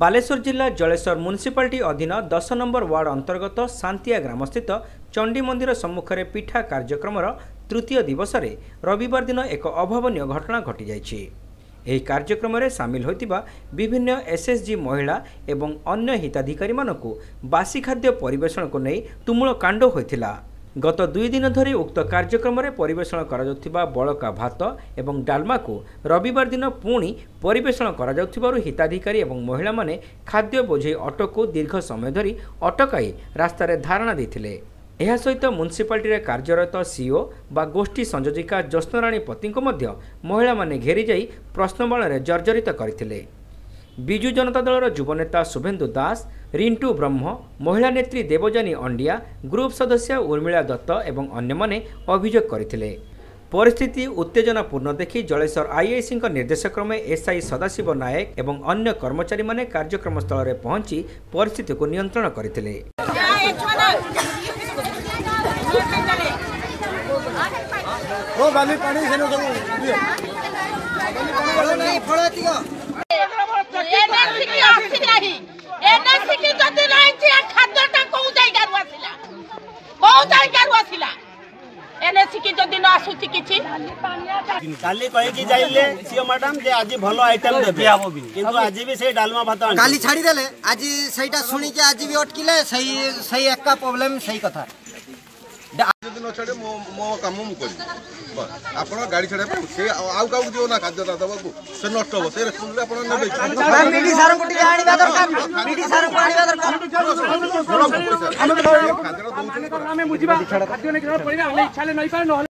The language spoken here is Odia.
ବାଲେଶ୍ୱର ଜିଲ୍ଲା ଜଳେଶ୍ୱର ମ୍ୟୁନିସିପାଲିଟି ଅଧୀନ ଦଶ ନମ୍ବର ୱାର୍ଡ ଅନ୍ତର୍ଗତ ଶାନ୍ତିଆ ଗ୍ରାମସ୍ଥିତ ଚଣ୍ଡୀ ମନ୍ଦିର ସମ୍ମୁଖରେ ପିଠା କାର୍ଯ୍ୟକ୍ରମର ତୃତୀୟ ଦିବସରେ ରବିବାର ଦିନ ଏକ ଅଭାବନୀୟ ଘଟଣା ଘଟିଯାଇଛି। ଏହି କାର୍ଯ୍ୟକ୍ରମରେ ସାମିଲ ହୋଇଥିବା ବିଭିନ୍ନ ଏସ୍ଏଚ୍ଜି ମହିଳା ଏବଂ ଅନ୍ୟ ହିତାଧିକାରୀମାନଙ୍କୁ ବାସି ଖାଦ୍ୟ ପରିବେଷଣକୁ ନେଇ ତୁମୁଳ କାଣ୍ଡ ହୋଇଥିଲା। ଗତ ଦୁଇ ଦିନ ଧରି ଉକ୍ତ କାର୍ଯ୍ୟକ୍ରମରେ ପରିବେଷଣ କରାଯାଉଥିବା ବଳକା ଭାତ ଏବଂ ଡାଲମାକୁ ରବିବାର ଦିନ ପୁଣି ପରିବେଷଣ କରାଯାଉଥିବାରୁ ହିତାଧିକାରୀ ଏବଂ ମହିଳାମାନେ ଖାଦ୍ୟ ବୋଝେଇ ଅଟୋକୁ ଦୀର୍ଘ ସମୟ ଧରି ଅଟକାଇ ରାସ୍ତାରେ ଧାରଣା ଦେଇଥିଲେ। ଏହା ସହିତ ମ୍ୟୁନିସିପାଲିଟିରେ କାର୍ଯ୍ୟରତ ସିଓ ବା ଗୋଷ୍ଠୀ ସଂଯୋଜିକା ଜ୍ୟୋତ୍ସ୍ନାରାଣୀ ପତିଙ୍କୁ ମଧ୍ୟ ମହିଳାମାନେ ଘେରିଯାଇ ପ୍ରଶ୍ନବାଣରେ ଜର୍ଜରିତ କରିଥିଲେ। ବିଜୁ ଜନତା ଦଳର ଯୁବନେତା ଶୁଭେନ୍ଦୁ ଦାସ ରିଣ୍ଟୁ ବ୍ରହ୍ମ ମହିଳା ନେତ୍ରୀ ଦେବଯାନୀ ଅଣ୍ଡିଆ ଗ୍ରୁପ୍ ସଦସ୍ୟା ଉର୍ମିଳା ଦତ୍ତ ଏବଂ ଅନ୍ୟମାନେ ଅଭିଯୋଗ କରିଥିଲେ। ପରିସ୍ଥିତି ଉତ୍ତେଜନାପୂର୍ଣ୍ଣ ଦେଖି ଜଳେଶ୍ୱର ଆଇଆଇସିଙ୍କ ନିର୍ଦ୍ଦେଶକ୍ରମେ ଏସ୍ଆଇ ସଦାଶିବ ନାୟକ ଏବଂ ଅନ୍ୟ କର୍ମଚାରୀମାନେ କାର୍ଯ୍ୟକ୍ରମ ସ୍ଥଳରେ ପହଞ୍ଚି ପରିସ୍ଥିତିକୁ ନିୟନ୍ତ୍ରଣ କରିଥିଲେ। ଓ ବାଲି ପାଣି ସେନ ସବୁ ଦିଅ। ଫଳ জায়গার ওয়াসিলা এনে শিখিত দিন আসু শিখিছি কালি কইকি যাইলে সিও ম্যাডাম যে আজি ভালো আইটেম দেবে কিন্তু আজি বি সেই ডালমা ভাত কালি ছাড়ি দেলে আজি সেইটা শুনিকি আজি বি অটকিলে সেই সেই একা প্রবলেম সেই কথা ଯଦି ନ ଛାଡେ ମୋ ମୋ କାମ ମୁଁ କରିବି। ବାସ୍। ଆପଣ ଗାଡି ଛାଡିବା ପାଇଁ ସେ ଆଉ ଆଉ କାହାକୁ ଯିବ ନା ଖାଦ୍ୟଟା ଦେବାକୁ? ସେ ନଷ୍ଟ ହବ। ସେ ରେସ୍ପନ୍ସିବିଲିଟି ଆପଣ ନେବେ ବିଡି ସାରଙ୍କୁ ଟିକେ ଆଣିବା ଦରକାର। ବିଡି ସାରଙ୍କୁ ଆଣିବା ଦରକାର। ଖାଦ୍ୟଟା ଦଉଛନ୍ତି ଆମେ ବୁଝିବା। ଖାଦ୍ୟ ନେଇକି ପଡ଼ିବା ଆମେ ଇଚ୍ଛା ହେଲେ ନେଇପାରେ ନହେଲେ